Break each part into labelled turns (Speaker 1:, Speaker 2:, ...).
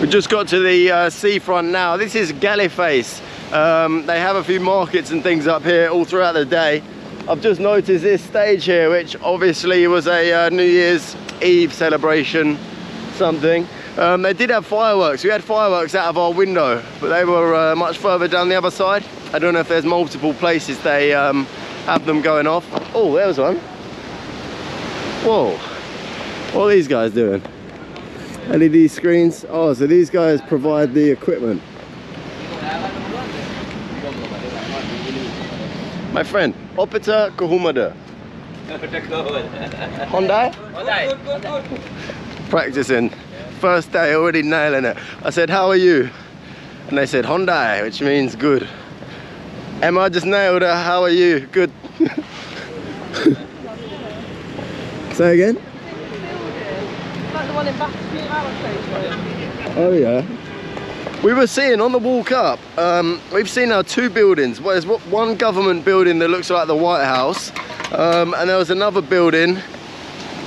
Speaker 1: We just got to the uh, seafront now. This is Galle Face. Um, they have a few markets and things up here all throughout the day. I've just noticed this stage here, which obviously was a uh, New Year's Eve celebration, something. Um, they did have fireworks. We had fireworks out of our window, but they were uh, much further down the other side. I don't know if there's multiple places they um, have them going off. Oh, there was one. Whoa. What are these guys doing? LED screens. Oh, so these guys provide the equipment. My friend, Opita Kuhumada. Hyundai? Practicing. First day, already nailing it. I said, how are you? And they said, Hyundai, which means good. Emma I just nailed it. How are you? Good. Say again?
Speaker 2: Like the one in
Speaker 1: Oh yeah. We were seeing on the walk up, um, we've seen our two buildings. Well, there's one government building that looks like the White House, um, and there was another building,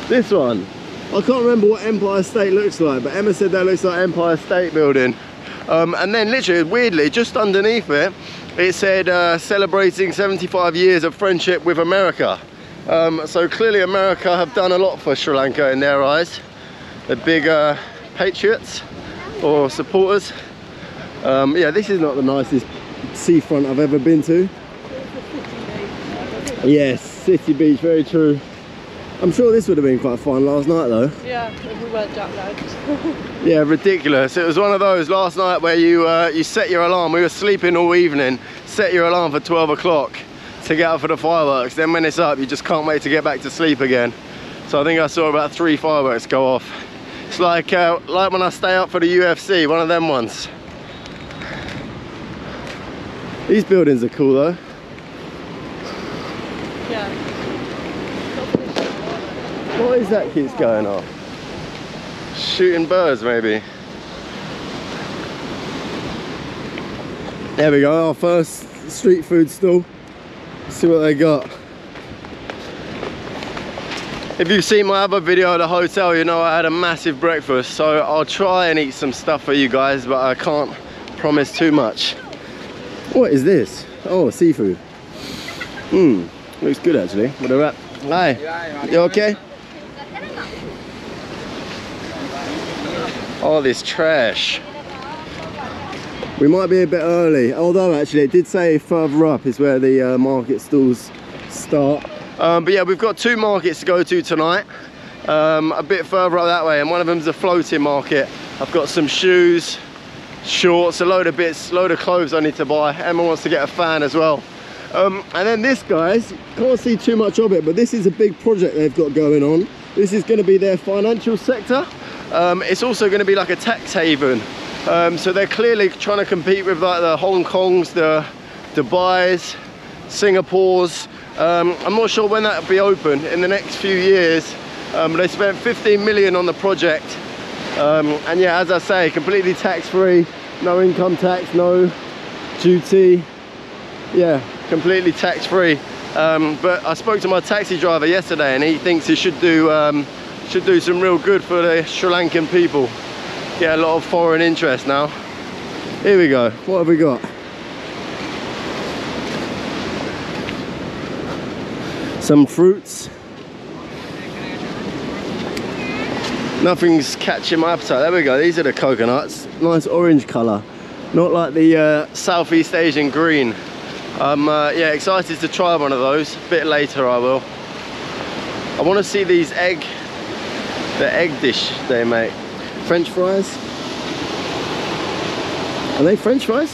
Speaker 1: this one. I can't remember what Empire State looks like, but Emma said that looks like Empire State Building. Um, and then literally, weirdly, just underneath it, it said uh, celebrating 75 years of friendship with America. Um, so clearly America have done a lot for Sri Lanka in their eyes. The big uh, patriots or supporters. Um, yeah, this is not the nicest seafront I've ever been to. Yes, City Beach, very true. I'm sure this would have been quite fun last night though.
Speaker 2: Yeah, if we weren't jet lagged.
Speaker 1: Yeah, ridiculous. It was one of those last night where you uh, you set your alarm. We were sleeping all evening, set your alarm for 12 o'clock to get up for the fireworks. Then when it's up, you just can't wait to get back to sleep again. So I think I saw about three fireworks go off. It's like uh, like when I stay up for the UFC, one of them ones. These buildings are cool though.
Speaker 2: yeah.
Speaker 1: What is that keeps going off? Shooting birds maybe. There we go, our first street food stall. see what they got. If you've seen my other video at the hotel, you know I had a massive breakfast. So I'll try and eat some stuff for you guys, but I can't promise too much. What is this? Oh, seafood. Mmm, looks good actually. With a wrap. Hi, you okay? All this trash. We might be a bit early, although actually it did say further up is where the uh, market stalls start. Um, but yeah, we've got two markets to go to tonight. Um, a bit further up that way, and one of them's a floating market. I've got some shoes, shorts, a load of bits, load of clothes I need to buy. Emma wants to get a fan as well. Um, and then this, guys, can't see too much of it, but this is a big project they've got going on. This is going to be their financial sector. Um, it's also going to be like a tax haven. Um, so they're clearly trying to compete with like the Hong Kongs, the Dubai's, Singapore's. Um, I'm not sure when that'll be open in the next few years. Um, they spent 15 million on the project. Um, and yeah, as I say, completely tax-free, no income tax, no duty. Yeah, completely tax-free. Um, but I spoke to my taxi driver yesterday and he thinks he should do um, should do some real good for the Sri Lankan people. Get a lot of foreign interest now. Here we go. What have we got? Some fruits. Nothing's catching my appetite. There we go. These are the coconuts. Nice orange colour. Not like the uh, Southeast Asian green. I'm uh, yeah excited to try one of those. A bit later I will. I want to see these egg, the egg dish they make. French fries. Are they French fries?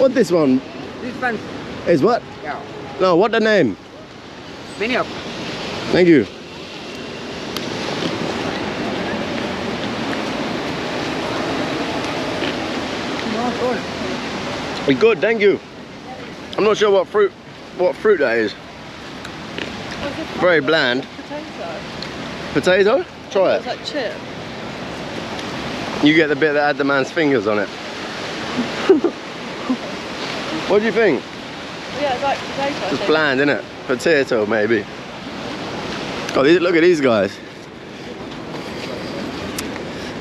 Speaker 1: What this one
Speaker 3: This one,
Speaker 1: is what?
Speaker 3: yeah.
Speaker 1: No, what the name?
Speaker 3: Many of
Speaker 1: Thank you. Good, thank you. I'm not sure what fruit, what fruit that is. Very bland.
Speaker 2: Potato.
Speaker 1: Potato? Try
Speaker 2: It's
Speaker 1: it.
Speaker 2: like chip.
Speaker 1: You get the bit that had the man's fingers on it. what do you think?
Speaker 2: Yeah, it's like potato. I
Speaker 1: It's bland, isn't it? Potato, maybe. Oh, these, look at these guys.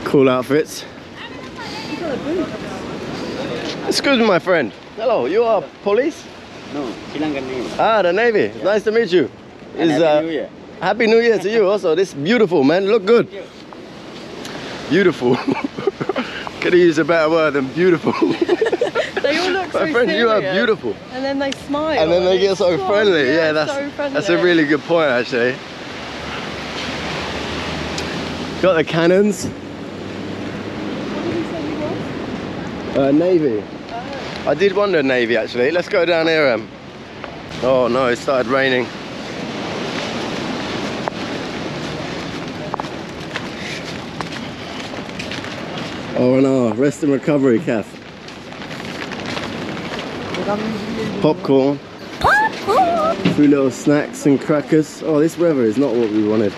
Speaker 1: Cool outfits.
Speaker 2: You've got a boot.
Speaker 1: Excuse me, my friend. Hello, you are police?
Speaker 3: No, Sri Lankan name.
Speaker 1: Ah, the Navy. Nice to meet you. Is,
Speaker 3: Happy
Speaker 1: uh,
Speaker 3: New Year.
Speaker 1: Happy New Year to you also. This is beautiful, man. Look good. Beautiful. Could have used a better word than beautiful.
Speaker 2: So
Speaker 1: my friend, you are beautiful.
Speaker 2: And then they smile.
Speaker 1: And then they get so friendly. Yeah,
Speaker 2: yeah,
Speaker 1: that's
Speaker 2: so friendly.
Speaker 1: that's a really good point actually. Got the cannons.
Speaker 2: What did he say he was?
Speaker 1: Uh, Navy.
Speaker 2: Oh.
Speaker 1: I did wonder Navy actually. Let's go down here. Um. Oh no, it started raining. Oh no, rest and recovery, Kath. Popcorn. A few little snacks and crackers. Oh, this weather is not what we wanted.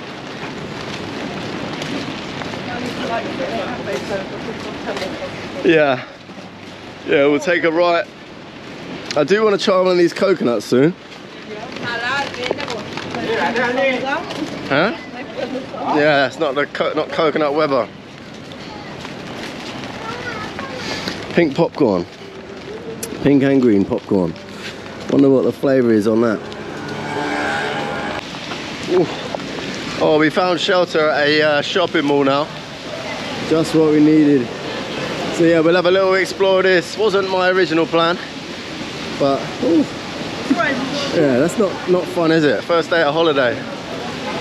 Speaker 1: Yeah. Yeah, we'll take a right. I do want to try one of these coconuts soon. Huh? Yeah, it's not the co not coconut weather. Pink popcorn. Pink and green popcorn. Wonder what the flavour is on that. Ooh. Oh, we found shelter at a uh, shopping mall now. Just what we needed. So yeah, we'll have a little explore this. Wasn't my original plan, but ooh, yeah, that's not not fun, is it? First day of holiday.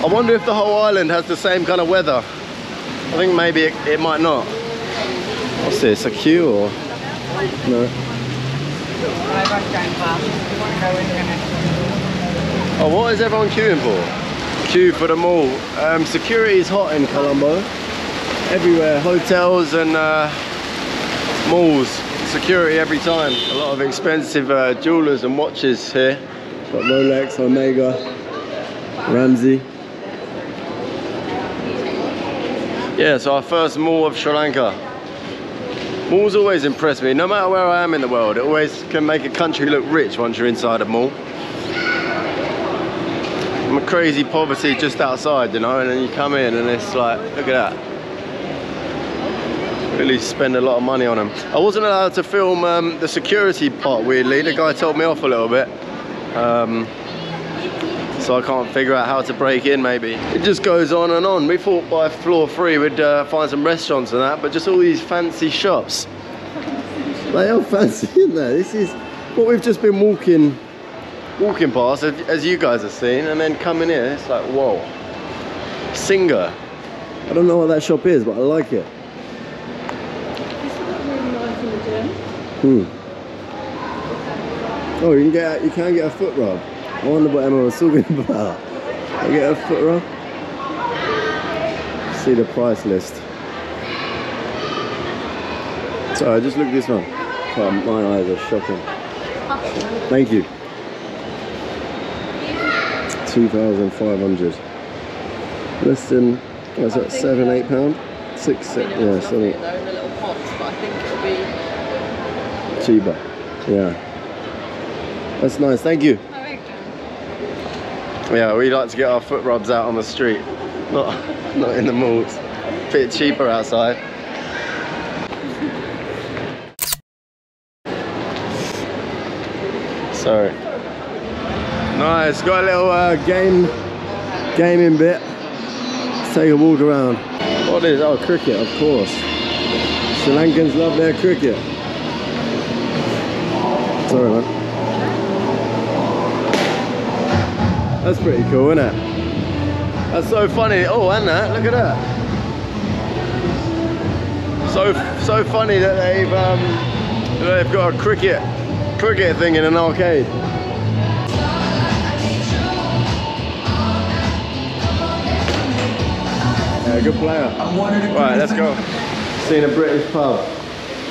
Speaker 1: I wonder if the whole island has the same kind of weather. I think maybe it, it might not. What's this? A queue or no? Oh, what is everyone queuing for? Queue for the mall. Um, security is hot in Colombo. Everywhere, hotels and uh, malls. Security every time. A lot of expensive uh, jewelers and watches here. Got Rolex, Omega, Ramsey. Yeah, so our first mall of Sri Lanka. Malls always impress me. No matter where I am in the world, it always can make a country look rich once you're inside a mall. I'm a crazy poverty just outside, you know, and then you come in and it's like, look at that. Really spend a lot of money on them. I wasn't allowed to film um, the security part, weirdly. The guy told me off a little bit. Um, so I can't figure out how to break in maybe. It just goes on and on. We thought by floor three we'd uh, find some restaurants and that, but just all these fancy shops. They are fancy, isn't they? This is what we've just been walking walking past, as- you guys have seen, and then coming here, it's like, whoa. Singer. I don't know what that shop is, but I like it.
Speaker 2: In.
Speaker 1: Hmm. Oh, you can get you can get a foot rub. I wonder what Emma was talking about. I get a foot rub. See the price list. Sorry, just look at this one. Oh, my eyes are shocking. Thank you. Two thousand five hundred. Less than what's that? Seven, eight pound? Six,
Speaker 2: I
Speaker 1: six
Speaker 2: mean,
Speaker 1: yeah,
Speaker 2: it was
Speaker 1: seven.
Speaker 2: though in the little pots, but I think it'll be.
Speaker 1: Cheaper. Yeah. That's nice, thank you. Yeah, we like to get our foot rubs out on the street, not not in the malls. Bit cheaper outside. Sorry. Nice, got a little uh, game gaming bit. Let's take a walk around. What is? Oh, cricket, of course. Sri Lankans love their cricket. Sorry, man. That's pretty cool, isn't it? That's so funny. Oh, and that, look at that. So so funny that they've um, they've got a cricket cricket thing in an arcade. Yeah, good player. Right, let's go. Seen a British pub.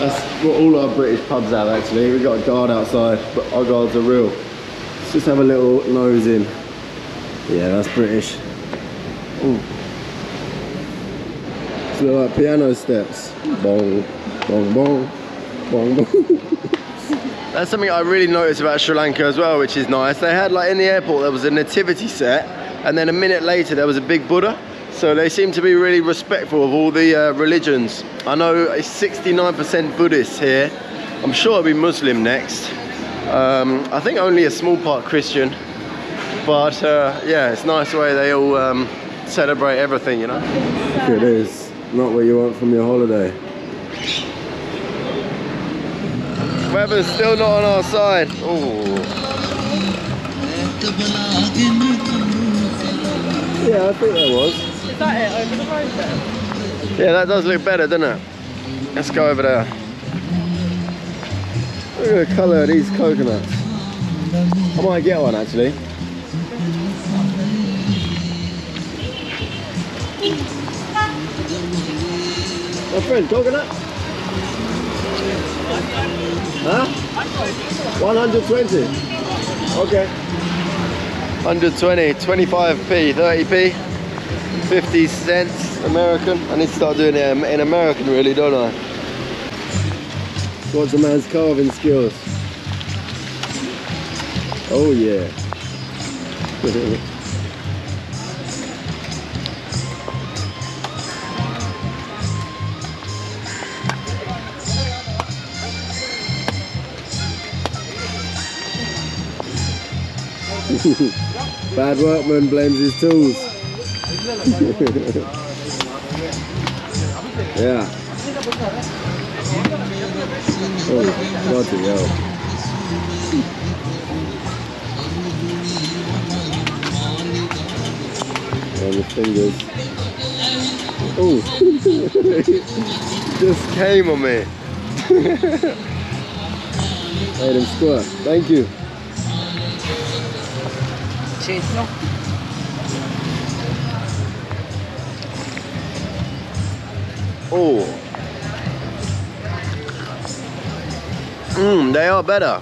Speaker 1: That's what all our British pubs have actually. We've got a guard outside, but our guards are real. Let's just have a little nose in. Yeah, that's British. Ooh. It's like piano steps. Bong, bong, bong, bong, bong. That's something I really noticed about Sri Lanka as well, which is nice. They had like in the airport there was a nativity set, and then a minute later there was a big Buddha. So they seem to be really respectful of all the uh, religions. I know it's 69% Buddhist here. I'm sure it'll be Muslim next. Um, I think only a small part Christian. But uh, yeah, it's a nice the way they all um, celebrate everything, you know? It is. Not what you want from your holiday. Weather's still not on our side. Ooh. Yeah, I think that was.
Speaker 2: Is that it over the road then?
Speaker 1: Yeah, that does look better, doesn't it? Let's go over there. Look at the colour of these coconuts. I might get one actually. My friend, coconut? Huh? 120. Okay. 120, 25p, 30p, 50 cents American. I need to start doing it in American really, don't I? What's a man's carving skills? Oh yeah. Bad workman blames his tools. yeah. Oh, bloody hell. On the fingers. Oh, just came on me. Made him squirt. Thank you.
Speaker 2: Cheers, no.
Speaker 1: Oh. Mmm, they are better.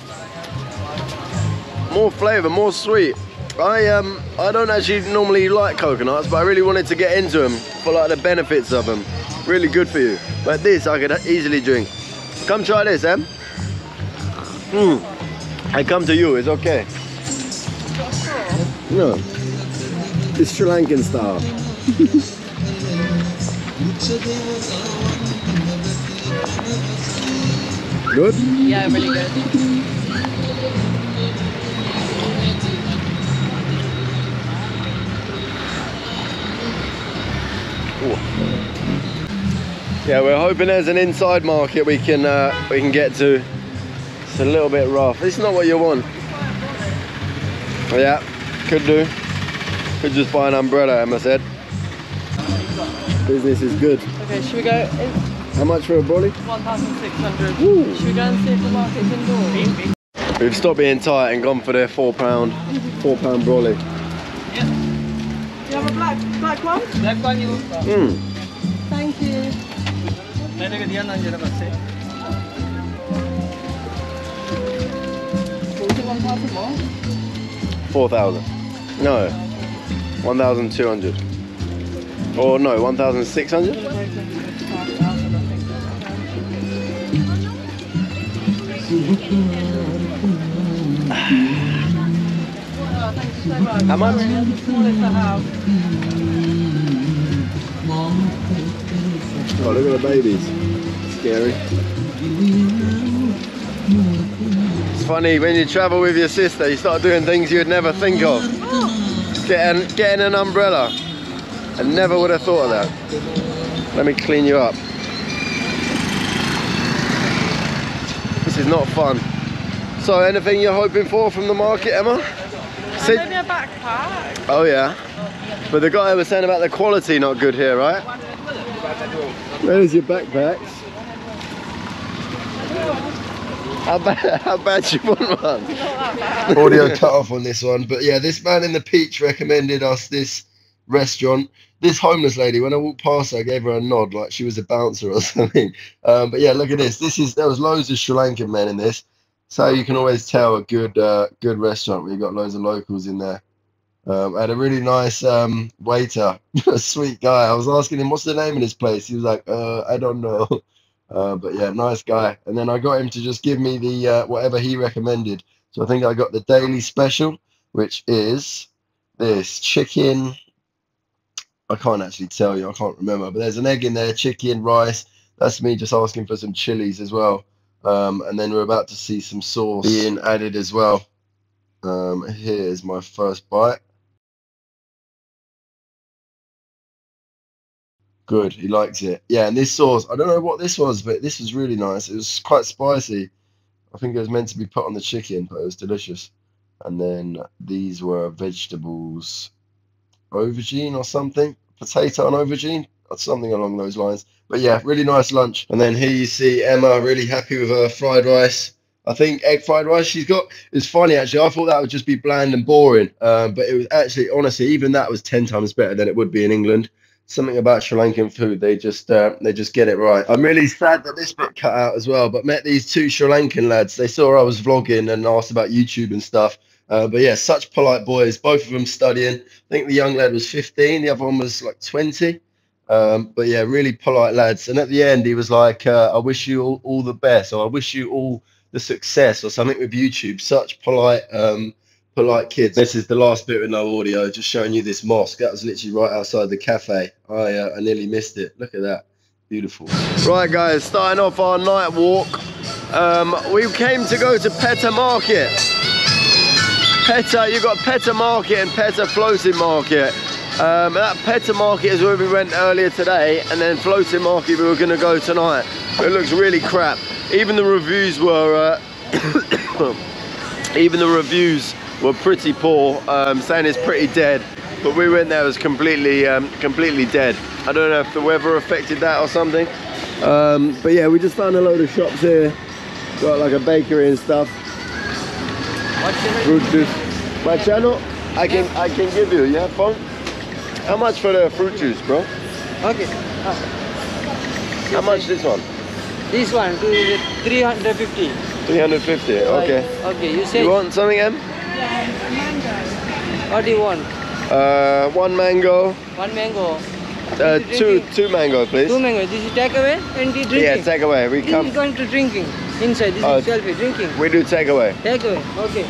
Speaker 1: More flavour, more sweet. I um I don't actually normally like coconuts, but I really wanted to get into them for like the benefits of them. Really good for you. But this I could easily drink. Come try this, Em. Mmm. I come to you, it's okay. No. It's Sri Lankan style. Good?
Speaker 2: Yeah, really good.
Speaker 1: Yeah, we're hoping there's an inside market we can uh, we can get to. It's a little bit rough. It's not what you want. Yeah, could do. Could just buy an umbrella, Emma said. Business is good.
Speaker 2: Okay, should we go? It's
Speaker 1: How much for a brolly?
Speaker 2: 1,600.
Speaker 1: Ooh.
Speaker 2: Should we go and see if the market's indoors?
Speaker 1: We've stopped being tight and gone for their four pound, four pound brolly.
Speaker 2: Do you have a black black one?
Speaker 3: Black one you.
Speaker 1: Mm.
Speaker 2: Thank you.
Speaker 3: मैंने कहा दिया ना जरा बस से.
Speaker 2: What was it, 1,000 more?
Speaker 1: Four thousand. No. One thousand two hundred. Or no, one thousand six hundred? How much?
Speaker 2: Smallest I have.
Speaker 1: Oh, look at the babies. Scary. Funny when you travel with your sister, you start doing things you'd never think of. Getting, getting an umbrella. I never would have thought of that. Let me clean you up. This is not fun. So, anything you're hoping for from the market, Emma?
Speaker 2: Maybe a backpack.
Speaker 1: Oh yeah. But the guy was saying about the quality not good here, right? Where's your backpacks? How bad, how bad you want one? Audio cut off on this one, but yeah, this man in the peach recommended us this restaurant. This homeless lady, when I walked past her, I gave her a nod like she was a bouncer or something. Um, but yeah, look at this. This is there was loads of Sri Lankan men in this, so you can always tell a good uh, good restaurant where you got loads of locals in there. Um, I had a really nice um, waiter, a sweet guy. I was asking him, "What's the name of this place?" He was like, uh, "I don't know." Uh, but yeah, nice guy. And then I got him to just give me the uh, whatever he recommended. So I think I got the daily special, which is this chicken I can't actually tell you. I can't remember. But there's an egg in there, chicken, rice. That's me just asking for some chilies as well. Um, and then we're about to see some sauce being added as well. Um, here's my first bite. Good, he likes it. Yeah, and this sauce, I don't know what this was, but this was really nice. It was quite spicy. I think it was meant to be put on the chicken, but it was delicious. And then these were vegetables, aubergine or something, potato and aubergine, or something along those lines. But yeah, really nice lunch. And then here you see Emma really happy with her fried rice. I think egg fried rice she's got. It's funny actually. I thought that would just be bland and boring, um, but it was actually honestly even that was ten times better than it would be in England something about Sri Lankan food. They just uh, they just get it right. I'm really sad that this bit cut out as well. But met these two Sri Lankan lads. They saw I was vlogging and asked about YouTube and stuff. Uh, but yeah, such polite boys. Both of them studying. I think the young lad was 15. The other one was like 20. Um, but yeah, really polite lads. And at the end, he was like, uh, "I wish you all, all the best," or "I wish you all the success," or something with YouTube. Such polite. Um, polite kids. This is the last bit with no audio, just showing you this mosque. That was literally right outside the cafe. I, uh, I nearly missed it. Look at that. Beautiful. Right, guys, starting off our night walk. Um, we came to go to Pettah Market. Pettah, you've got Pettah Market and Pettah Floating Market. Um, that Pettah Market is where we went earlier today, and then Floating Market we were going to go tonight. It looks really crap. Even the reviews were, uh, even the reviews were pretty poor, um, saying it's pretty dead. But we went there, it was completely, um, completely dead. I don't know if the weather affected that or something. Um, but yeah, we just found a load of shops here. Got like a bakery and stuff. Fruit juice. My channel, I can, I can give you. Have fun? How much for the fruit juice, bro?
Speaker 3: Okay.
Speaker 1: How much this one?
Speaker 3: This one, 350.
Speaker 1: 350. Okay.
Speaker 3: Okay, you say
Speaker 1: You want something, Em?
Speaker 3: what do you want?
Speaker 1: Uh, one mango.
Speaker 3: One mango.
Speaker 1: Uh, two, two mango, please.
Speaker 3: Two mango. This is takeaway and the drinking.
Speaker 1: Yeah, take away. We
Speaker 3: This
Speaker 1: come.
Speaker 3: is going to drinking. Inside, this
Speaker 1: Oh.
Speaker 3: is selfie, drinking.
Speaker 1: We do take away.
Speaker 3: Takeaway. Okay.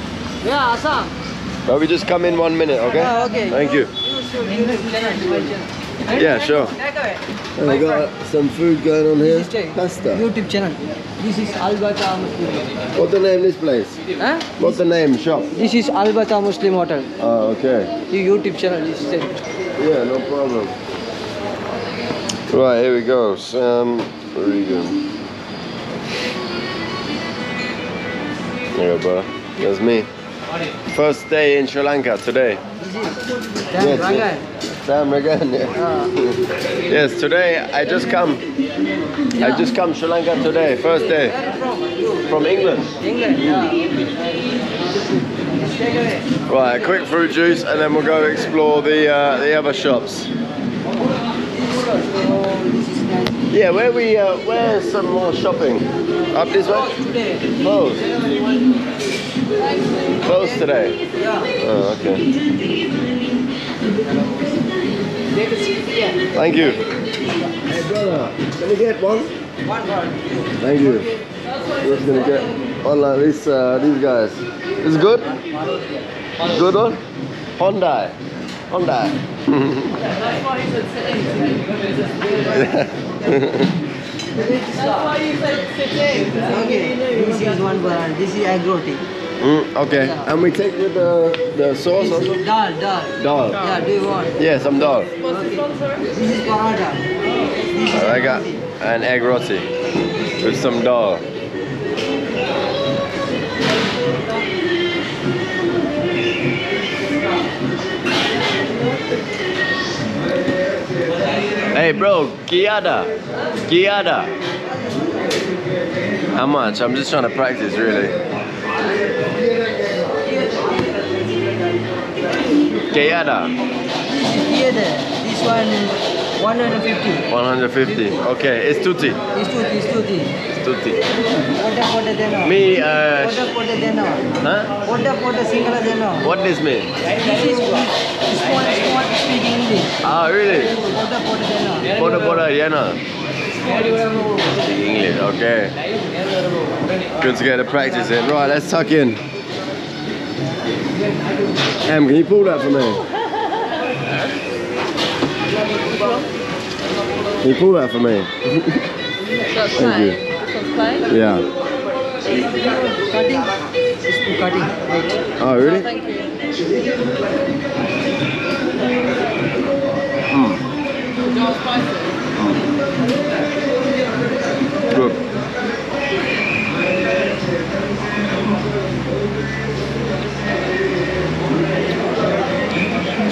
Speaker 3: Yeah, Assam.
Speaker 1: But we just come in one minute, okay?
Speaker 3: Ah, okay.
Speaker 1: Thank you.
Speaker 3: You should YouTube channel, my channel.
Speaker 1: Yeah, sure. And we got some food going on here.
Speaker 3: This is take-
Speaker 1: Pasta.
Speaker 3: YouTube channel. This is Albata Muslim.
Speaker 1: What's the name of this place?
Speaker 3: Huh?
Speaker 1: What's the name? Shop.
Speaker 3: This is Albata Muslim Hotel.
Speaker 1: Oh, okay.
Speaker 3: The YouTube channel is set.
Speaker 1: Yeah, no problem. Right, here we go. Sam Regan. There you go, brother. That's me. First day in Sri Lanka today.
Speaker 3: This is Dan
Speaker 1: Yes, yes. Sam yeah.
Speaker 3: Ah.
Speaker 1: Yes, today I just come. I just come Sri Lanka today, first day.
Speaker 3: From?
Speaker 1: From England.
Speaker 3: England. Yeah.
Speaker 1: Right, quick fruit juice and then we'll go explore the uh, the other shops.
Speaker 3: So this is nice.
Speaker 1: Yeah, where we uh, where's some more shopping? Up this way?
Speaker 3: Today.
Speaker 1: Closed. Closed today.
Speaker 3: Yeah.
Speaker 1: Oh, okay.
Speaker 3: Take a seat here.
Speaker 1: Thank you. Hey brother, can we get one?
Speaker 3: One one.
Speaker 1: Thank you. We're just gonna get one like this, uh, these guys. This is good? Good one? Hyundai. Hyundai.
Speaker 3: Okay. This is one brand. This is egg roti.
Speaker 1: Mm, okay. And we take with the, the sauce also?
Speaker 3: Dal, dal.
Speaker 1: Dal.
Speaker 3: Yeah, do you want?
Speaker 1: Yeah, some dal. Okay.
Speaker 3: This is paratha. This is
Speaker 1: I got an egg roti with some dal. Hey bro, Kiada. Kiada. How much? I'm just trying to practice really. Kiada.
Speaker 3: Here. This one 150.
Speaker 1: 150. Okay, it's tutti.
Speaker 3: This two, this two, this.
Speaker 1: It's tutti.
Speaker 3: Pota pota deno.
Speaker 1: Me, uh,
Speaker 3: Pota pota deno.
Speaker 1: huh?
Speaker 3: Pota pota singala deno.
Speaker 1: What does mean?
Speaker 3: This is this one is one speak English.
Speaker 1: Ah, really?
Speaker 3: Pota pota deno.
Speaker 1: Pota pota, yeah, no. English, okay. Good to get the practice in. Right, let's tuck in. Em, can you pull that for me? Can you pull that for me?
Speaker 2: That's
Speaker 1: Thank you.
Speaker 2: This one's plain.
Speaker 1: Yeah.
Speaker 3: Cutting. It's cutting. Right.
Speaker 1: Oh, really?
Speaker 2: Thank you.
Speaker 1: Mm.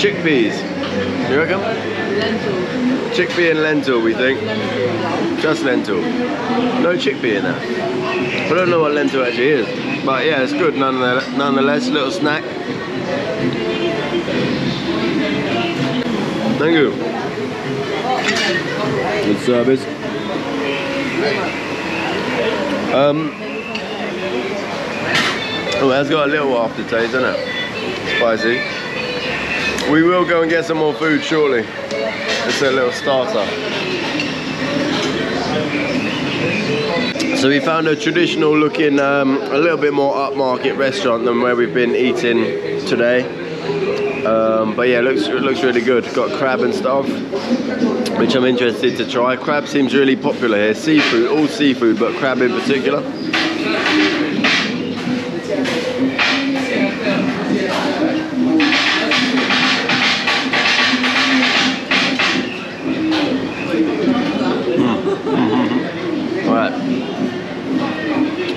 Speaker 1: Chickpeas. You reckon?
Speaker 2: Lentil.
Speaker 1: Chickpea and lentil, we think. Just lentil. No chickpea in that. I don't know what lentil actually is. But yeah, it's good nonetheless. Little snack. Thank you. Good service. Um, oh, that's got a little aftertaste, hasn't it? Spicy. We will go and get some more food shortly. It's a little starter. So we found a traditional looking, um, a little bit more upmarket restaurant than where we've been eating today. Um, but yeah, it looks it looks really good. Got crab and stuff, which I'm interested to try. Crab seems really popular here. Seafood, all seafood, but crab in particular.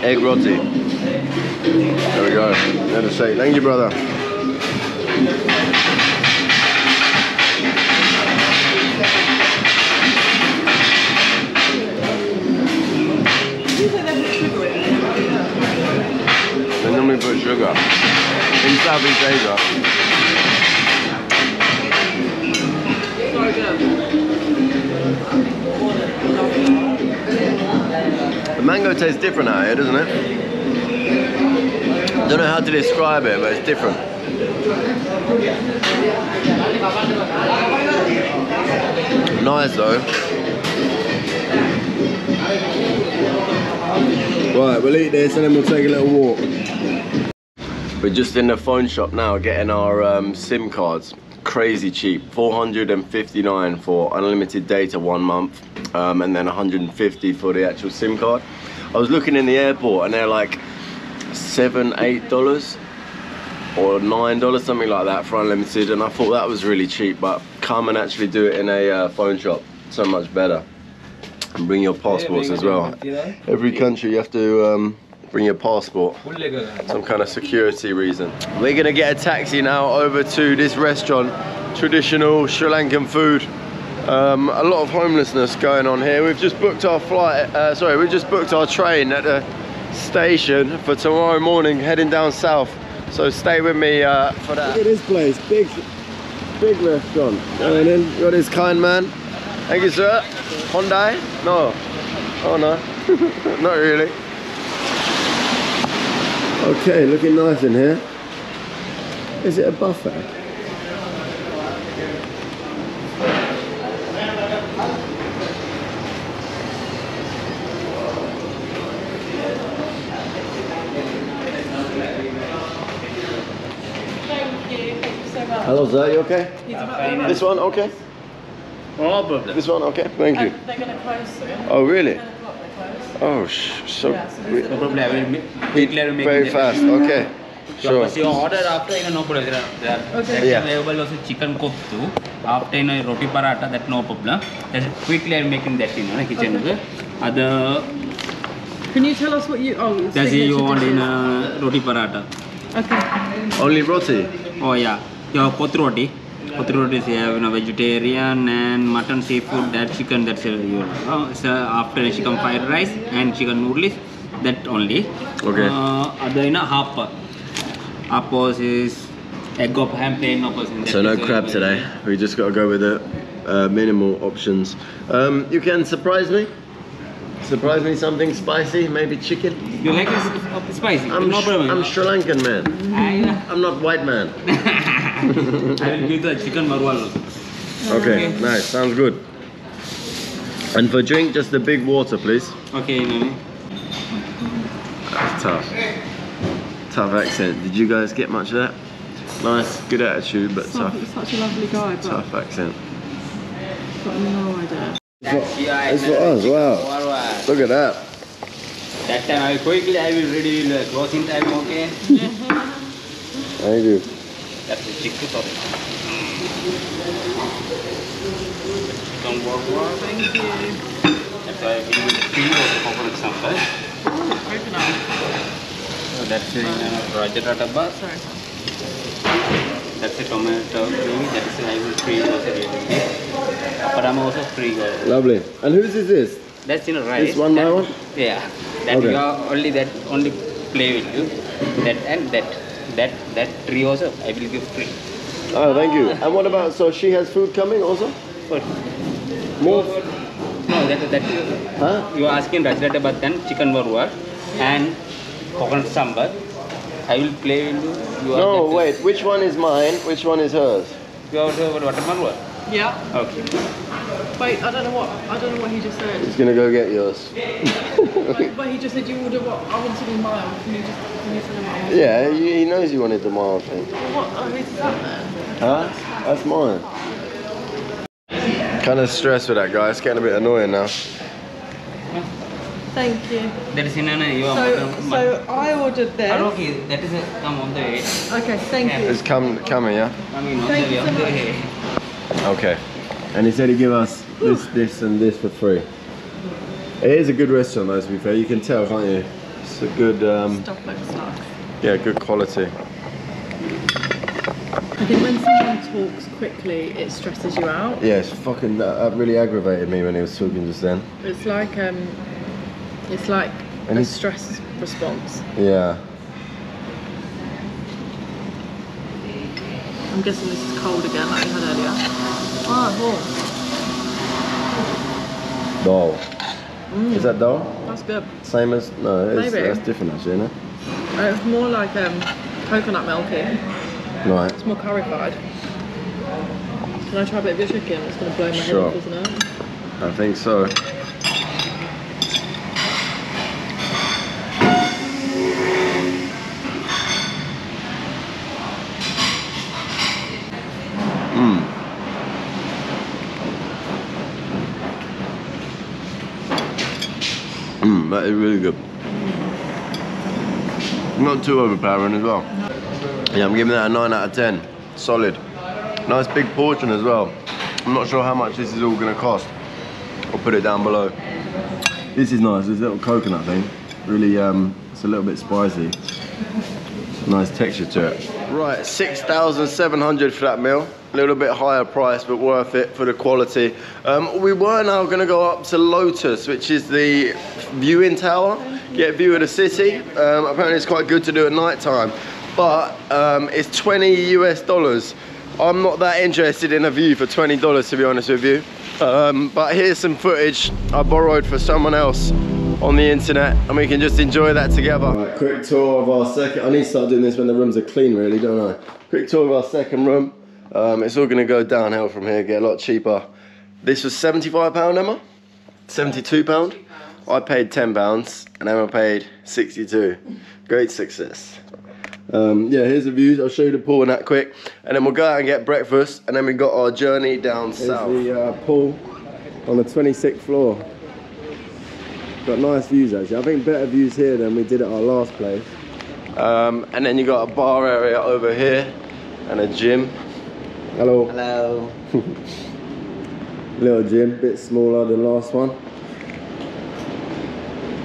Speaker 1: Egg roti. There we go. Let us say thank you, brother.
Speaker 2: They
Speaker 1: normally put sugar in Southeast Asia. Mango tastes different out here, doesn't it? I don't know how to describe it, but it's different. Nice though. Right, we'll eat this and then we'll take a little walk. We're just in the phone shop now getting our um, SIM cards. Crazy cheap, 459 for unlimited data one month, um, and then 150 for the actual SIM card. I was looking in the airport and they're like seven, eight dollars or nine dollars, something like that for unlimited, and I thought that was really cheap. But come and actually do it in a uh, phone shop, so much better. And bring your passports as well. Every country you have to um, bring your passport some kind of security reason. We're gonna get a taxi now over to this restaurant, traditional Sri Lankan food. Um, a lot of homelessness going on here. We've just booked our flight, uh, sorry, we've just booked our train at the station for tomorrow morning, heading down south. So stay with me uh, for that. Look at this place, big, big restaurant. And then got this kind man. Thank you, sir. Hyundai? No. Oh no, not really. Okay, looking nice in here. Is it a buffet?
Speaker 2: Thank you. Thank you so much.
Speaker 1: Hello, sir. You okay? This one, okay?
Speaker 4: No problem.
Speaker 1: This one, okay? Thank you.
Speaker 2: Um, they're going to close soon.
Speaker 1: Oh, really? Oh, sh so
Speaker 2: Yeah, so
Speaker 1: we-
Speaker 4: No problem. I will quickly I will make
Speaker 1: very fast. Okay,
Speaker 4: So
Speaker 1: sure.
Speaker 4: once you order after, you know, no problem. There
Speaker 2: Okay.
Speaker 1: Yeah.
Speaker 4: available also chicken koftu. After, you know, roti paratha, that no problem. That's quickly I'm making that in the kitchen.
Speaker 2: Okay.
Speaker 4: Other,
Speaker 2: Can you tell us what you... Oh,
Speaker 4: that's it you want in uh, roti paratha.
Speaker 2: Okay.
Speaker 1: Only roti.
Speaker 4: Oh yeah, your pot roti. Is have you know, vegetarian and mutton, seafood, that chicken, that's uh, your. Uh, so after chicken fried rice and chicken noodles, that only.
Speaker 1: Okay.
Speaker 4: Uh, other in a happa. Apples is egg of ham plain apples.
Speaker 1: So no
Speaker 4: uh,
Speaker 1: crab today. We just got to go with the uh, minimal options. Um, you can surprise me. Surprise me something spicy, maybe chicken.
Speaker 4: You like uh, spicy?
Speaker 1: I'm,
Speaker 4: no problem.
Speaker 1: I'm Sri Lankan man. I'm not white man.
Speaker 4: I will give the chicken marwal also.
Speaker 1: Okay, nice. Sounds good. And for drink, just a big water, please.
Speaker 4: Okay, Nani.
Speaker 1: That's tough. Tough accent. Did you guys get much of that? Nice, good attitude, but
Speaker 2: So,
Speaker 1: tough,
Speaker 2: he's such a lovely guy, but
Speaker 1: tough accent.
Speaker 2: got no idea.
Speaker 1: It's for us, wow. Look at that.
Speaker 4: That time I quickly, I will ready will close in time, okay?
Speaker 1: Thank you.
Speaker 4: That's the chicken sorry. Don't work, work.
Speaker 2: Thank you.
Speaker 4: That's why I give you the three of the coconut sample.
Speaker 2: Ooh, coconut.
Speaker 4: So that's in uh, Rajata bus.
Speaker 2: Sorry.
Speaker 4: That's a tomato gravy. That is I will free also really. But I'm also free. guys.
Speaker 1: Lovely. And whose is this?
Speaker 4: That's in a rice.
Speaker 1: This one, my one?
Speaker 4: Yeah. That
Speaker 1: Okay.
Speaker 4: you are only that only play with you. That and that that that three also I will give free.
Speaker 1: Oh, thank you. And what about, so she has food coming also?
Speaker 4: But
Speaker 1: More?
Speaker 4: no, that that
Speaker 1: Huh?
Speaker 4: you are asking Rajata Bhattan chicken varwa and coconut sambar. I will play with you. You
Speaker 1: No, wait. Which one is mine? Which one is hers?
Speaker 4: You are the water marwa.
Speaker 2: Yeah.
Speaker 4: Okay.
Speaker 2: Wait, I don't know what I don't know what he just said.
Speaker 1: He's gonna go get yours.
Speaker 2: Like, but he just said you order what I want to be mild. Can you just can you tell him what I want?
Speaker 1: Yeah, he he knows you wanted the mild thing.
Speaker 2: Well, what? Oh, who's that then?
Speaker 1: Huh? That's mine. Kind of stressed with that guy. It's getting a bit annoying now.
Speaker 2: Thank you.
Speaker 4: That is in an
Speaker 2: So, so I ordered this.
Speaker 4: Ah, okay, that is a, come on the way.
Speaker 2: Okay, thank you.
Speaker 1: It's come coming, yeah.
Speaker 4: I mean, on
Speaker 2: Thank
Speaker 4: the
Speaker 2: you
Speaker 4: way,
Speaker 2: so
Speaker 4: on the
Speaker 2: much.
Speaker 4: way.
Speaker 1: Okay. And he said he'd give us this, this, and this for free. It is a good restaurant, though. To be fair, you can tell, can't you? It's a good, um,
Speaker 2: Stuff like stuff.
Speaker 1: yeah, good quality.
Speaker 2: I think when someone talks quickly, it stresses you out.
Speaker 1: Yeah, it's fucking. That, that really aggravated me when he was talking just then.
Speaker 2: It's like um, it's like
Speaker 1: And
Speaker 2: a stress response.
Speaker 1: Yeah.
Speaker 2: I'm guessing this is cold again, like we had earlier. Ah, warm.
Speaker 1: Dal. Is that dough?
Speaker 2: That's good.
Speaker 1: Same as no, it's,
Speaker 2: Maybe.
Speaker 1: that's different actually, isn't it?
Speaker 2: Uh, It's more like um, coconut milky.
Speaker 1: Right.
Speaker 2: It's more currified. Can I try a bit of your chicken? It's going to blow my
Speaker 1: Sure.
Speaker 2: head off, isn't it?
Speaker 1: I think so. Is really good. Not too overpowering as well. Yeah, I'm giving that a 9 out of 10. Solid. Nice big portion as well. I'm not sure how much this is all going to cost. I'll put it down below. This is nice, this little coconut thing. Really, um, it's a little bit spicy. Nice texture to it. Right, 6,700 for that meal. A little bit higher price, but worth it for the quality. Um, we were now going to go up to Lotus, which is the viewing tower. Get a view of the city. Um, apparently it's quite good to do at night time. But um, it's 20 US dollars. I'm not that interested in a view for $20 to be honest with you. Um, but here's some footage I borrowed for someone else on the internet and we can just enjoy that together. Right, quick tour of our second, I need to start doing this when the rooms are clean really, don't I? Quick tour of our second room. Um, it's all gonna go downhill from here, get a lot cheaper. This was 75 pound, Emma? 72 pound? I paid 10 pounds and Emma paid 62. Great success. Um, yeah, here's the views. I'll show you the pool and that quick, and then we'll go out and get breakfast, and then we got our journey down south. the uh, pool on the 26th floor. Got nice views actually. I think better views here than we did at our last place. Um, and then you got a bar area over here and a gym. Hello.
Speaker 3: Hello.
Speaker 1: Little gym, bit smaller than last one.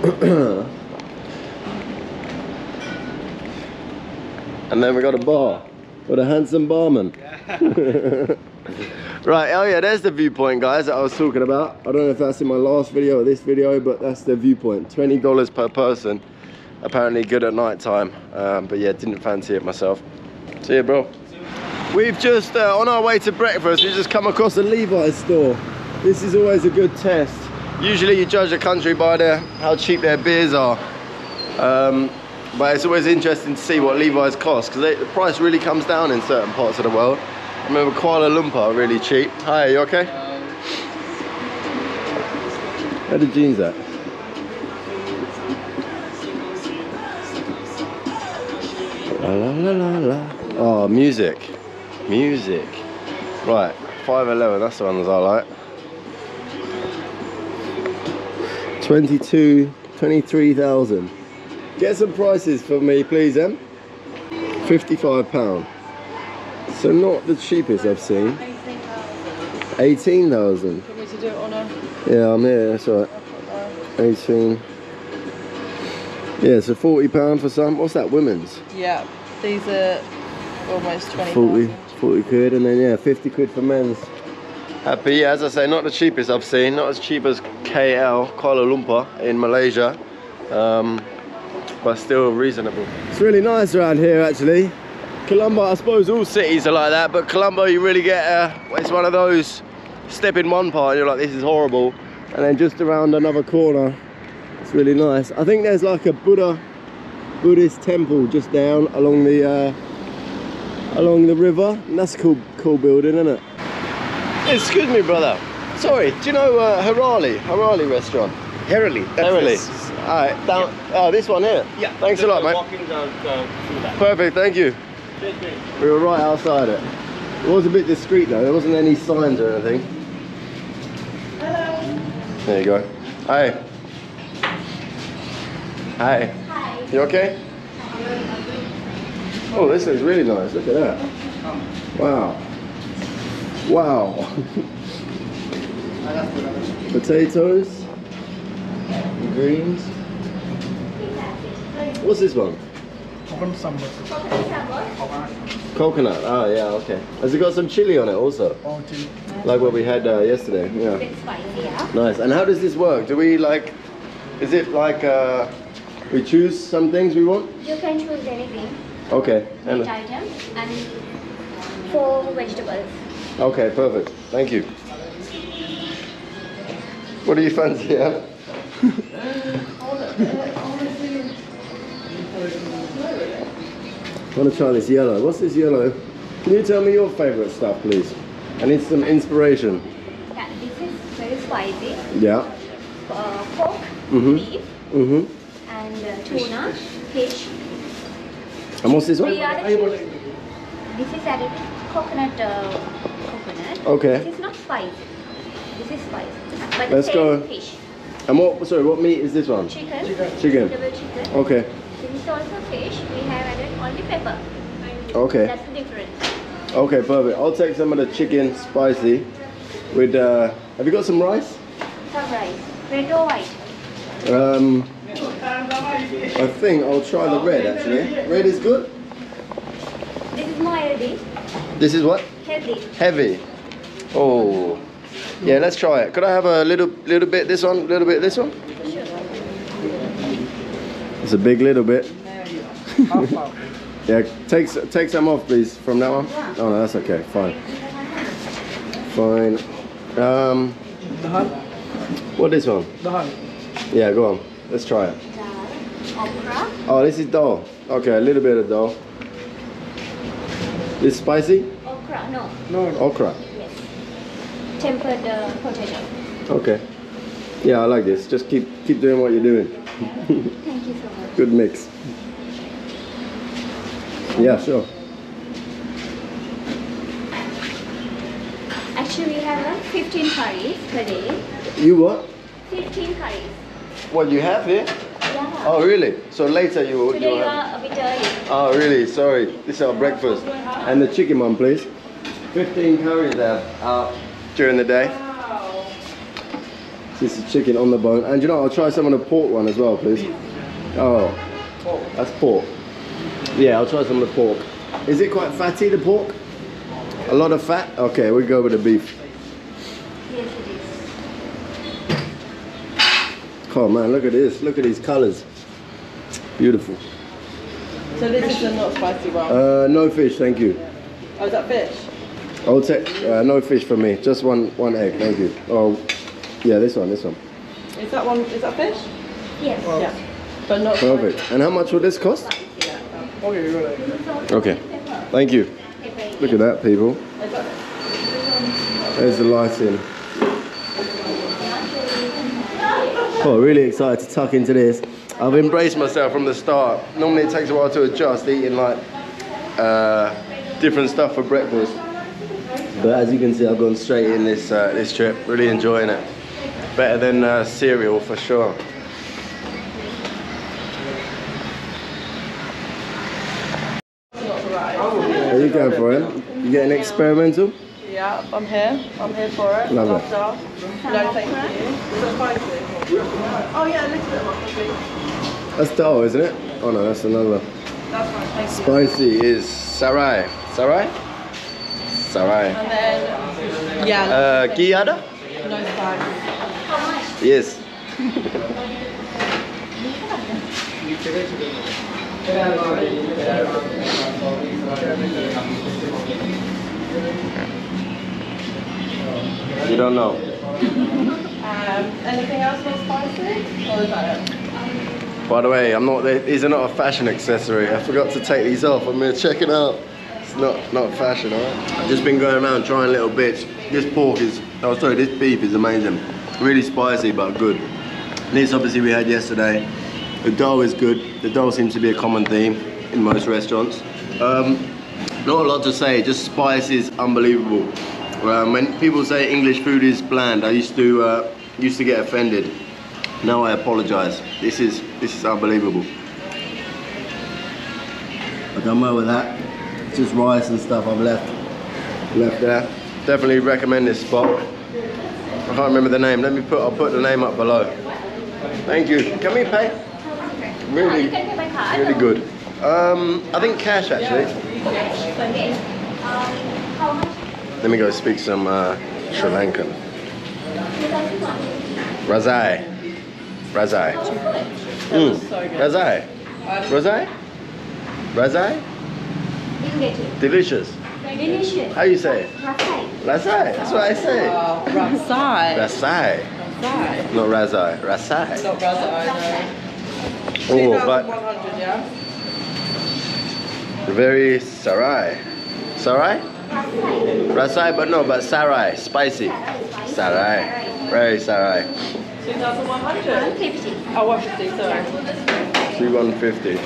Speaker 1: and then we got a bar with a handsome barman. right, oh yeah, there's the viewpoint, guys, that I was talking about. I don't know if that's in my last video or this video, but that's the viewpoint. $20 per person. Apparently good at night time. Um, but yeah, didn't fancy it myself. See you, bro. We've just, uh, on our way to breakfast, we've just come across a Levi's store. This is always a good test. Usually you judge a country by their, how cheap their beers are. Um, but it's always interesting to see what Levi's cost because the price really comes down in certain parts of the world. Remember Kuala Lumpur, really cheap. Hi, you okay? Where the jeans at? La la la la la. Oh, music. Music. Right, 511, that's the ones I like. 22, 23,000. Get some prices for me, please, Em. 55 pound. So not the cheapest I've seen. 18,000.
Speaker 2: Want me to do it on a...
Speaker 1: Yeah, I'm here, that's right. 18. Yeah, so 40 pound for some. What's that, women's?
Speaker 2: Yeah, these are almost 20
Speaker 1: 40, 40 quid, and then yeah, 50 quid for men's. Happy, yeah, as I say, not the cheapest I've seen, not as cheap as KL, Kuala Lumpur in Malaysia, um, but still reasonable. It's really nice around here actually. Colombo, I suppose all cities are like that, but Colombo you really get, uh, it's one of those, step in one part and you're like, this is horrible, and then just around another corner, it's really nice. I think there's like a Buddha, Buddhist temple just down along the, uh, along the river, and that's a cool, cool building, isn't it? Excuse me, brother. Sorry, do you know uh, Harali? Harali restaurant?
Speaker 5: That's
Speaker 1: Harali. Alright, down. Oh, this one here.
Speaker 5: Yeah.
Speaker 1: Thanks a lot, mate.
Speaker 5: Down, down that.
Speaker 1: Perfect, thank you. We were right outside it. It was a bit discreet though. There wasn't any signs or anything. Hello. There you go. Hi. Hi.
Speaker 6: Hi.
Speaker 1: You okay? Oh, this is really nice. Look at that. Wow. Wow. Potatoes. Greens. What's this one? Coconut. Oh yeah, okay. Has it got some chili on it also? Like what we had uh, yesterday. Yeah.
Speaker 6: Bit spicy, yeah.
Speaker 1: Nice. And how does this work? Do we like? Is it like uh, we choose some things we want?
Speaker 6: You can choose anything,
Speaker 1: Okay.
Speaker 6: each
Speaker 1: And
Speaker 6: item, and four vegetables.
Speaker 1: okay, perfect. Thank you. What do you fancy? Yeah. I want to try this yellow. What's this yellow? Can you tell me your favorite stuff, please? I need some inspiration.
Speaker 6: Yeah, this is very spicy.
Speaker 1: Yeah.
Speaker 6: Uh, pork,
Speaker 1: Mhm.
Speaker 6: beef,
Speaker 1: Mhm.
Speaker 6: and uh, tuna, fish.
Speaker 1: And what's this one?
Speaker 6: Three are the. This is added coconut. Uh, coconut.
Speaker 1: Okay.
Speaker 6: This is not spicy. This is spicy. But
Speaker 1: Let's go.
Speaker 6: fish.
Speaker 1: And what? Sorry, what meat is this one?
Speaker 6: Chicken.
Speaker 1: Chicken.
Speaker 6: Double chicken.
Speaker 1: Okay.
Speaker 6: This is also fish. We have added only pepper.
Speaker 1: Okay.
Speaker 6: That's the difference.
Speaker 1: Okay, perfect. I'll take some of the chicken spicy with. Uh, have you got some rice?
Speaker 6: Some rice. Red or white?
Speaker 1: Um, I think I'll try the red actually. Red is good.
Speaker 6: This is more heavy.
Speaker 1: This is what?
Speaker 6: Healthy.
Speaker 1: Heavy. Oh. Yeah, let's try it. Could I have a little, little bit this one, little bit this one?
Speaker 6: Sure.
Speaker 1: It's a big little bit. Yeah, take take some off, please, from that one. Oh no, that's okay. Fine. Fine. Um, what this one? Yeah, go on. Let's try it.
Speaker 6: Dal,
Speaker 1: Oh, this is dal. Okay, a little bit of dal. This spicy?
Speaker 6: okra, no,
Speaker 1: Okra.
Speaker 6: yes. Tempered uh, potato.
Speaker 1: Okay. Yeah, I like this. Just keep keep doing what you're doing.
Speaker 6: Thank you so much.
Speaker 1: Good mix. Yeah, sure.
Speaker 6: Actually, we have uh, 15 curries per day.
Speaker 1: You what?
Speaker 6: 15 curries.
Speaker 1: What you have here?
Speaker 6: Yeah.
Speaker 1: Oh, really? So later you will.
Speaker 6: Today you
Speaker 1: have...
Speaker 6: are a bit early.
Speaker 1: Oh, really? Sorry. This is our breakfast. And the chicken one, please. 15 curries there out during the day. This is chicken on the bone. And you know, I'll try some of the pork one as well, please. Oh, that's pork. Yeah, I'll try some of the pork. Is it quite fatty, the pork? A lot of fat? Okay, we'll go with the beef.
Speaker 6: Yes, it is.
Speaker 1: Oh man, look at this. Look at these colors. Beautiful.
Speaker 2: So this is a not spicy one.
Speaker 1: Uh, no fish, thank you.
Speaker 2: oh, is that fish?
Speaker 1: I'll take uh, no fish for me. Just one one egg, thank you. Oh, yeah, this one, this one.
Speaker 2: Is that one, is that fish?
Speaker 6: Yes.
Speaker 2: Yeah. But not
Speaker 1: Perfect. And how much will this cost? Okay. Thank you. Look at that, people. There's the lighting. Oh, really excited to tuck into this. I've embraced myself from the start. Normally it takes a while to adjust eating like uh, different stuff for breakfast. But as you can see, I've gone straight in this uh, this trip. Really enjoying it. better than uh, cereal for sure. Are you going for it? You getting experimental?
Speaker 2: Yeah, I'm here. I'm here for it.
Speaker 1: Love it.
Speaker 2: No, thank you. Is it spicy? Oh yeah, a little bit of mustard.
Speaker 1: That's dal, isn't it? Oh no, that's another.
Speaker 2: That's fine, thank you.
Speaker 1: Spicy is sarai. Sarai? Sarai.
Speaker 2: And then, yeah,
Speaker 1: Uh, guiada?
Speaker 2: no spice.
Speaker 1: Yes. You don't know.
Speaker 2: Um, anything else not spicy? Or is that it?
Speaker 1: By the way, I'm not. These are not a fashion accessory. I forgot to take these off. I'm gonna check it out. It's not not fashion, alright. I've just been going around trying little bits. This pork is. Oh, sorry. This beef is amazing. Really spicy but good. This obviously we had yesterday. The dough is good. The dough seems to be a common theme in most restaurants. Um, not a lot to say. Just spice is unbelievable. Um, when people say English food is bland, I used to uh, used to get offended. Now I apologise. This is this is unbelievable. I've done well with that. It's just rice and stuff I've left left there. Definitely recommend this spot. I can't remember the name. Let me put I'll put the name up below. Thank you. Can we pay? Really,
Speaker 6: You can pay by card.
Speaker 1: really good. Um, I think cash actually.
Speaker 6: Okay. Um, how much?
Speaker 1: Let me go speak some uh, Sri Lankan. Razai. Razai. Mm. Razai. Razai? Razai?
Speaker 6: Didn't get it.
Speaker 1: Delicious.
Speaker 6: Delicious.
Speaker 1: How you say it?
Speaker 6: Rasai.
Speaker 1: Razai. That's what I say.
Speaker 2: Oh, Rasai.
Speaker 1: Rasai.
Speaker 2: Rasai.
Speaker 1: Not Razai. Rasai.
Speaker 2: Not Rasai,
Speaker 1: Oh,
Speaker 2: no.
Speaker 1: but
Speaker 2: 2,100, yeah?
Speaker 1: Very sarai. Sarai? Rasai, but no, but sarai. Spicy. Sarai. Very sarai.
Speaker 2: 2,100?
Speaker 6: 150.
Speaker 2: Oh, 150, sorry.
Speaker 1: Two one fifty.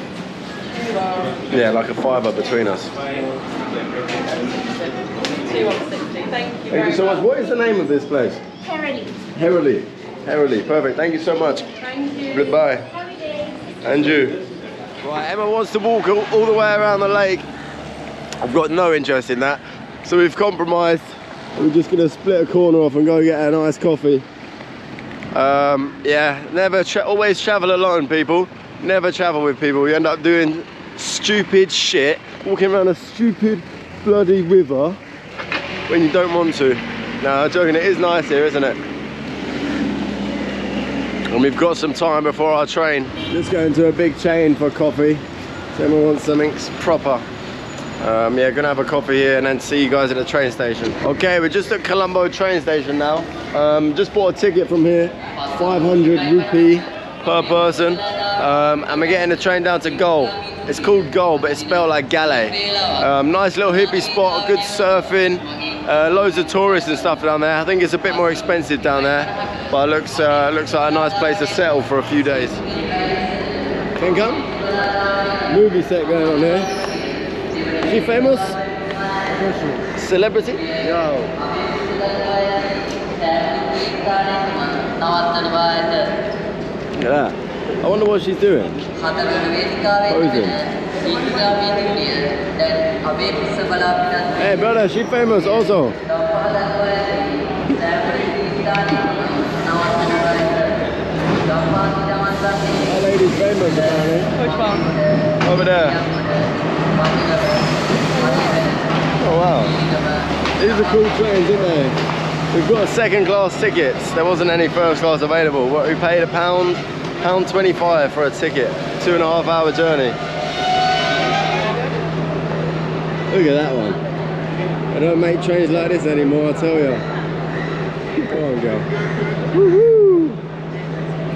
Speaker 1: Yeah, like a fiver between us.
Speaker 2: 2,160. Thank you
Speaker 1: Thank
Speaker 2: very
Speaker 1: you so much. What is the name of this place?
Speaker 6: Heraldry.
Speaker 1: Heraldry. Heraldry. Perfect. Thank you so much.
Speaker 2: Thank you.
Speaker 1: Goodbye.
Speaker 6: Happy day.
Speaker 1: And you. Right, Emma wants to walk all, all the way around the lake. I've got no interest in that. So we've compromised. We're just gonna split a corner off and go get a nice coffee. Um, yeah, never, tra always travel alone, people. Never travel with people. You end up doing stupid shit, walking around a stupid bloody river when you don't want to. No, I'm joking. It is nice here, isn't it? And we've got some time before our train. Let's go into a big chain for coffee. So Emma wants something proper. Um, yeah, gonna have a coffee here and then see you guys at the train station. Okay, we're just at Colombo train station now. Um, just bought a ticket from here, 500 rupee per person. Um, and we're getting the train down to Gol. It's called Gol, but it's spelled like Galley. Um, nice little hippie spot, good surfing, uh, loads of tourists and stuff down there. I think it's a bit more expensive down there, but it looks, uh, looks like a nice place to settle for a few days. Can you come? Movie set going on here. Is she famous? Celebrity? Yo. Yeah. I wonder what she's doing. Posing. Hey brother, she famous also. That lady's famous apparently.
Speaker 2: Which one?
Speaker 1: Over there. Oh wow. These are cool trains, aren't they? We've got second class tickets. There wasn't any first class available. What we paid a pound, pound 25 for a ticket. Two and a half hour journey. Look at that one. I don't make trains like this anymore, I tell you. Come on, girl. Woohoo!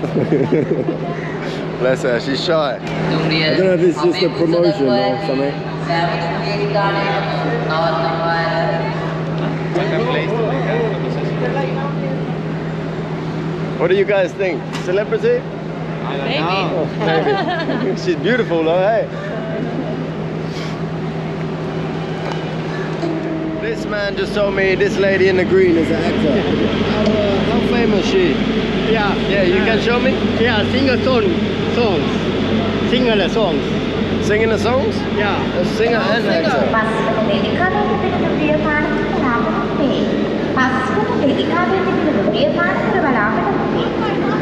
Speaker 1: Bless her, she's shy. I don't know if it's just a promotion or something. What do you guys think? Celebrity?
Speaker 2: Maybe.
Speaker 1: Maybe. She's beautiful though, hey? This this man just told me this lady in the green is an actor. How, uh, how famous is she?
Speaker 7: Yeah.
Speaker 1: Yeah, you can show me?
Speaker 7: Yeah, sing a song. Songs. Sing a songs.
Speaker 1: Singing the songs?
Speaker 7: Yeah.
Speaker 1: A singer and actor.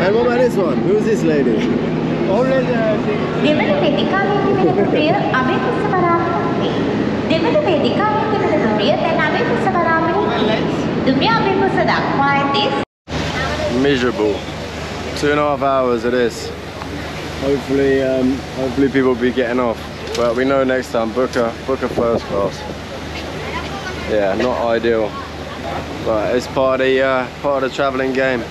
Speaker 1: And what about this one? Who's this lady?
Speaker 7: Always uh, sing.
Speaker 6: දෙවන වේදිකාවේ තිබෙන ප්‍රිය අභිපුස්ස බලාපොරොත්තු වේ. දෙවන වේදිකාවේ තිබෙන ප්‍රිය දැන් අභිපුස්ස බලාපොරොත්තු වේ. දුමිය අභිපුස්ස දක්වා ඇති
Speaker 1: Miserable. Two and a half hours of this. Hopefully, um, hopefully people will be getting off. But we know next time, book a, book a first class. Yeah, not ideal. But it's part of the, uh, part of the travelling game.